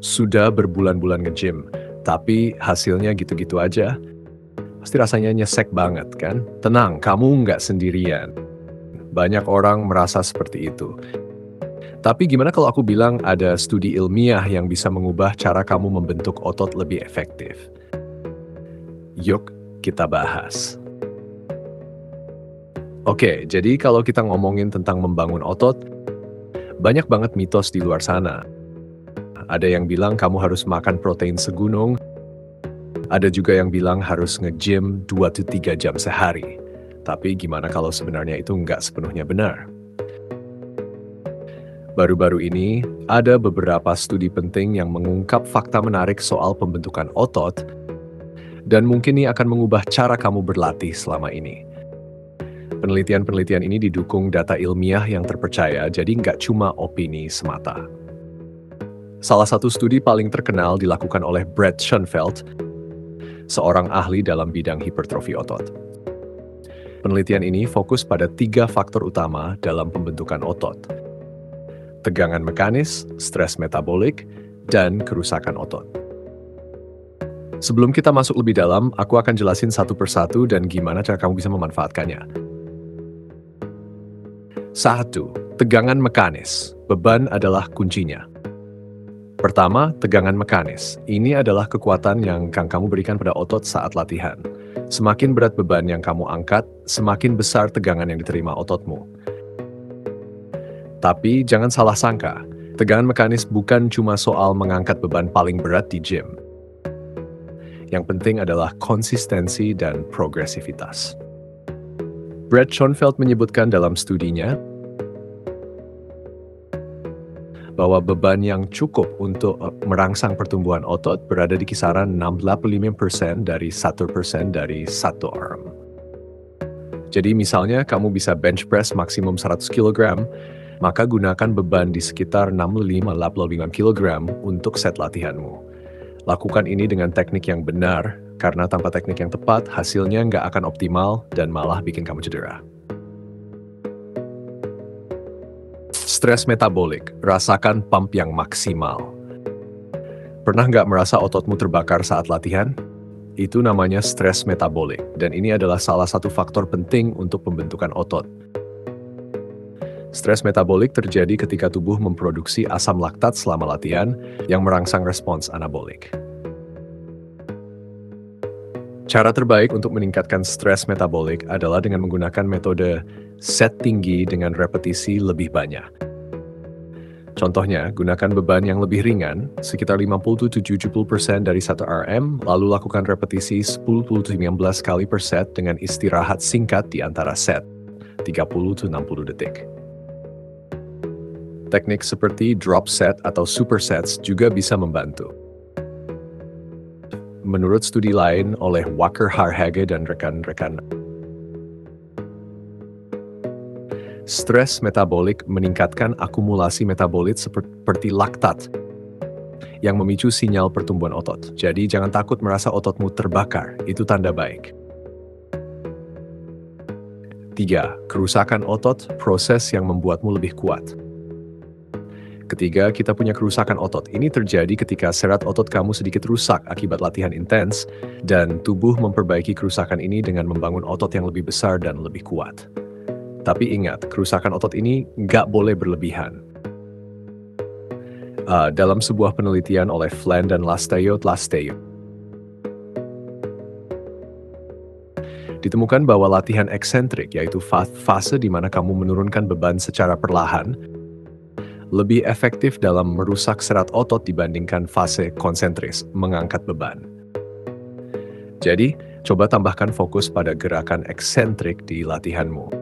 sudah berbulan-bulan nge-gym, tapi hasilnya gitu-gitu aja, pasti rasanya nyesek banget kan? Tenang, kamu nggak sendirian. Banyak orang merasa seperti itu. Tapi gimana kalau aku bilang ada studi ilmiah yang bisa mengubah cara kamu membentuk otot lebih efektif? Yuk, kita bahas. Oke, jadi kalau kita ngomongin tentang membangun otot, banyak banget mitos di luar sana. Ada yang bilang kamu harus makan protein segunung, ada juga yang bilang harus nge-gym 2-3 jam sehari. Tapi gimana kalau sebenarnya itu nggak sepenuhnya benar? Baru-baru ini, ada beberapa studi penting yang mengungkap fakta menarik soal pembentukan otot, dan mungkin ini akan mengubah cara kamu berlatih selama ini. Penelitian-penelitian ini didukung data ilmiah yang terpercaya, jadi nggak cuma opini semata. Salah satu studi paling terkenal dilakukan oleh Brett Schoenfeld, seorang ahli dalam bidang hipertrofi otot. Penelitian ini fokus pada tiga faktor utama dalam pembentukan otot, tegangan mekanis, stres metabolik, dan kerusakan otot. Sebelum kita masuk lebih dalam, aku akan jelasin satu persatu dan gimana cara kamu bisa memanfaatkannya. Satu, tegangan mekanis. Beban adalah kuncinya. Pertama, tegangan mekanis. Ini adalah kekuatan yang kamu berikan pada otot saat latihan. Semakin berat beban yang kamu angkat, semakin besar tegangan yang diterima ototmu. Tapi jangan salah sangka, tegangan mekanis bukan cuma soal mengangkat beban paling berat di gym. Yang penting adalah konsistensi dan progresivitas. Brett Schoenfeld menyebutkan dalam studinya bahwa beban yang cukup untuk eh, merangsang pertumbuhan otot berada di kisaran 65% dari 1% dari satu arm. Jadi misalnya kamu bisa bench press maksimum 100 kg, maka gunakan beban di sekitar 65-85 kg untuk set latihanmu. Lakukan ini dengan teknik yang benar, karena tanpa teknik yang tepat, hasilnya nggak akan optimal dan malah bikin kamu cedera. Stres metabolik, rasakan pump yang maksimal. Pernah nggak merasa ototmu terbakar saat latihan? Itu namanya stres metabolik, dan ini adalah salah satu faktor penting untuk pembentukan otot. Stres metabolik terjadi ketika tubuh memproduksi asam laktat selama latihan yang merangsang respons anabolik. Cara terbaik untuk meningkatkan stres metabolik adalah dengan menggunakan metode set tinggi dengan repetisi lebih banyak. Contohnya, gunakan beban yang lebih ringan, sekitar 50-70% dari 1 RM, lalu lakukan repetisi 10-15 kali per set dengan istirahat singkat di antara set, 30-60 detik. Teknik seperti drop set atau supersets juga bisa membantu. Menurut studi lain oleh Walker Harhage dan rekan-rekan, stres metabolik meningkatkan akumulasi metabolit seperti laktat yang memicu sinyal pertumbuhan otot. Jadi jangan takut merasa ototmu terbakar, itu tanda baik. 3. Kerusakan otot, proses yang membuatmu lebih kuat. Ketiga, kita punya kerusakan otot. Ini terjadi ketika serat otot kamu sedikit rusak akibat latihan intens, dan tubuh memperbaiki kerusakan ini dengan membangun otot yang lebih besar dan lebih kuat. Tapi ingat, kerusakan otot ini nggak boleh berlebihan. Uh, dalam sebuah penelitian oleh Flan dan Lasteyot Lasteyot, ditemukan bahwa latihan eksentrik, yaitu fase di mana kamu menurunkan beban secara perlahan, lebih efektif dalam merusak serat otot dibandingkan fase konsentris, mengangkat beban. Jadi, coba tambahkan fokus pada gerakan eksentrik di latihanmu.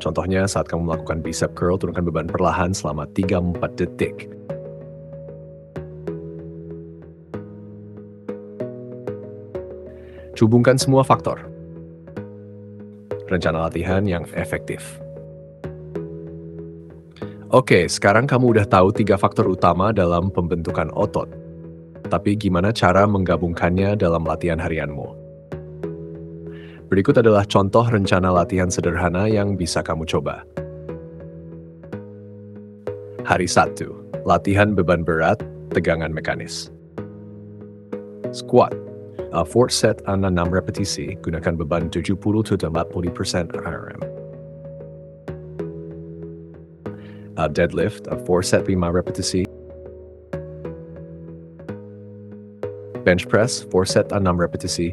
Contohnya saat kamu melakukan bicep curl, turunkan beban perlahan selama 3-4 detik. Hubungkan semua faktor. Rencana latihan yang efektif. Oke, sekarang kamu udah tahu tiga faktor utama dalam pembentukan otot. Tapi gimana cara menggabungkannya dalam latihan harianmu? Berikut adalah contoh rencana latihan sederhana yang bisa kamu coba. Hari 1, latihan beban berat tegangan mekanis. Squat. Uh, four set an 6 repetisi, gunakan beban 70-40% RM. Uh, deadlift, uh, 4 set 5 repetisi. Bench press, 4 set 6 repetisi.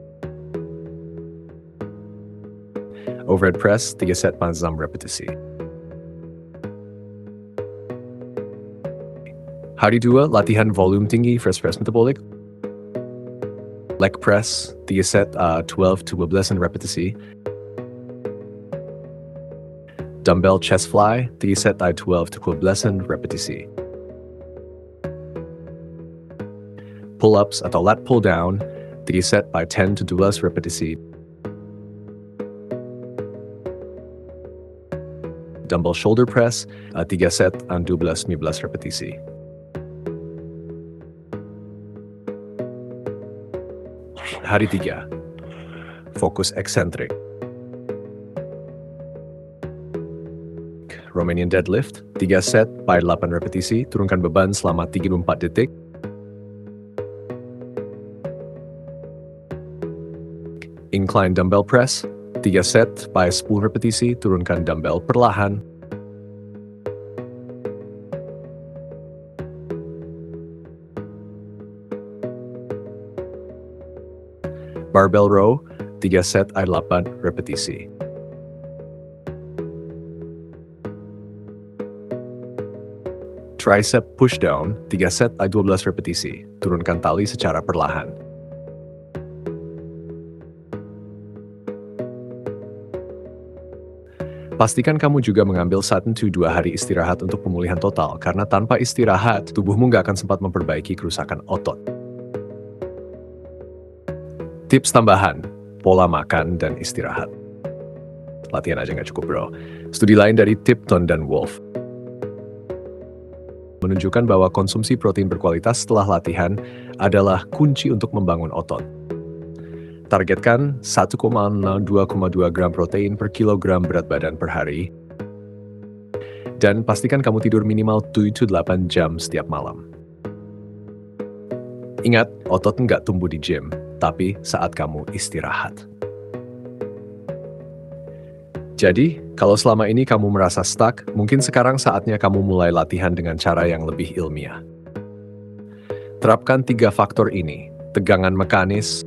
Overhead press, 3 set 6 repetisi. Hari 2, latihan volume tinggi first press metabolic, leg press, 3 set uh, 12 to 12 repetisi. Dumbbell chest fly, 3 set uh, 12 to 12 repetisi. Pull-ups atau lat pull down, 3 set by 10 to 12 repetisi. Dumbbell shoulder press, uh, 3 set uh, 12-15 repetisi. Hari 3. Fokus eksentrik. Romanian deadlift, 3 set by 8 repetisi, turunkan beban selama 34 detik. Incline dumbbell press, 3 set by 10 repetisi, turunkan dumbbell perlahan. Barbell row, 3 set ay 8 repetisi. Tricep pushdown, 3 set ay 12 repetisi. Turunkan tali secara perlahan. Pastikan kamu juga mengambil 1-2 hari istirahat untuk pemulihan total, karena tanpa istirahat, tubuhmu nggak akan sempat memperbaiki kerusakan otot. Tips tambahan, pola makan dan istirahat. Latihan aja nggak cukup bro. Studi lain dari Tipton dan Wolf menunjukkan bahwa konsumsi protein berkualitas setelah latihan adalah kunci untuk membangun otot. Targetkan 1,2,2 gram protein per kilogram berat badan per hari. Dan pastikan kamu tidur minimal 7-8 jam setiap malam. Ingat, otot nggak tumbuh di gym, tapi saat kamu istirahat. Jadi, kalau selama ini kamu merasa stuck, mungkin sekarang saatnya kamu mulai latihan dengan cara yang lebih ilmiah. Terapkan tiga faktor ini, tegangan mekanis,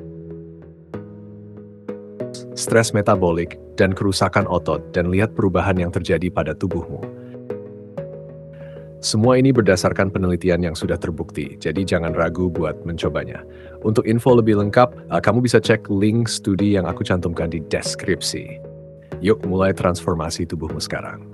stres metabolik, dan kerusakan otot, dan lihat perubahan yang terjadi pada tubuhmu. Semua ini berdasarkan penelitian yang sudah terbukti, jadi jangan ragu buat mencobanya. Untuk info lebih lengkap, uh, kamu bisa cek link studi yang aku cantumkan di deskripsi. Yuk mulai transformasi tubuhmu sekarang.